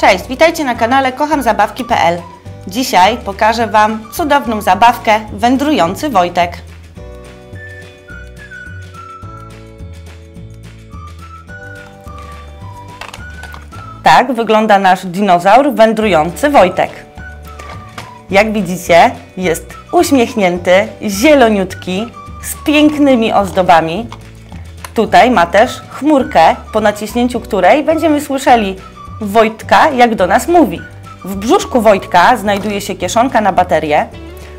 Cześć, witajcie na kanale kochamzabawki.pl. Dzisiaj pokażę Wam cudowną zabawkę Wędrujący Wojtek. Tak wygląda nasz dinozaur wędrujący Wojtek. Jak widzicie, jest uśmiechnięty, zieloniutki, z pięknymi ozdobami. Tutaj ma też chmurkę, po naciśnięciu której będziemy słyszeli Wojtka, jak do nas mówi. W brzuszku Wojtka znajduje się kieszonka na baterię.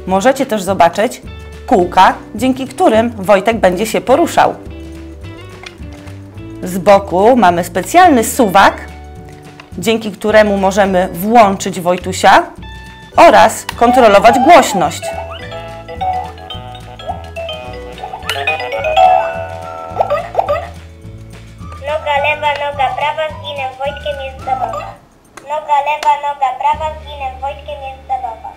Możecie też zobaczyć kółka, dzięki którym Wojtek będzie się poruszał. Z boku mamy specjalny suwak, dzięki któremu możemy włączyć Wojtusia oraz kontrolować głośność. Lewa, noga prawa, zginę Wojtkiem jest zabawa. Noga lewa, noga prawa, zginę Wojtkiem jest zabawa.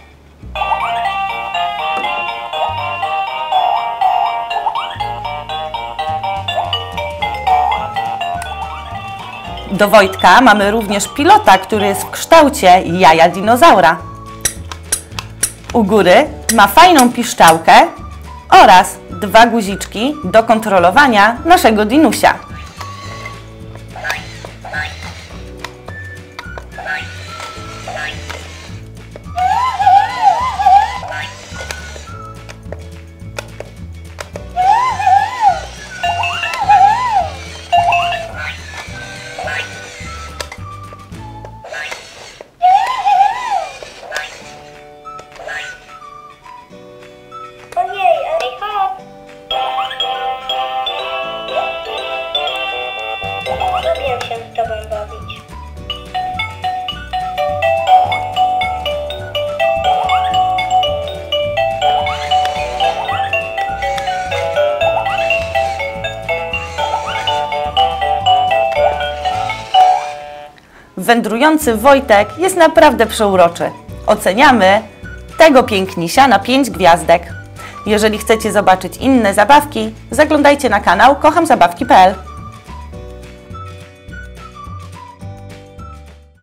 Do Wojtka mamy również pilota, który jest w kształcie jaja dinozaura. U góry ma fajną piszczałkę oraz dwa guziczki do kontrolowania naszego dinusia. Lubię się z tobą bawić. Wędrujący Wojtek jest naprawdę przeuroczy. Oceniamy tego pięknisia na 5 gwiazdek. Jeżeli chcecie zobaczyć inne zabawki, zaglądajcie na kanał kochamzabawki.pl.